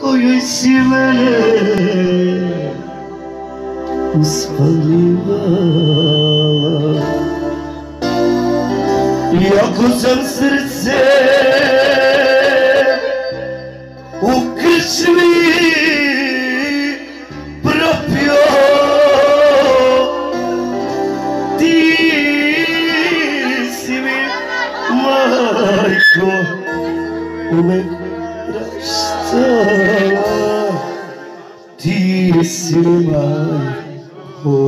kojoj si mene uspaljivala Iako sam srce u krčmi propio Ti si mi majko praštala Ti si majko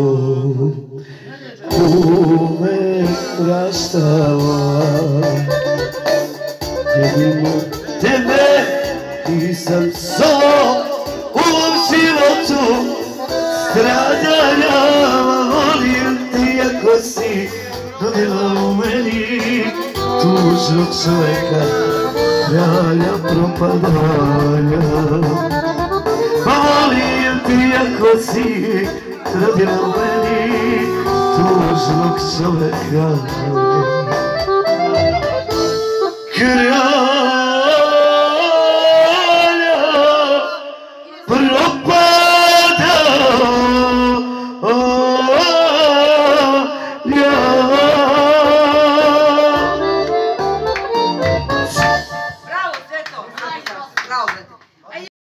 uvek praštala Jedino tebe nisam so u životu. Stradanja Volim ti ako si rodila u meni tužnog čoveka sjaja propadanja. Pa volim ti ako si trebio meni tužnog čoveka. Krio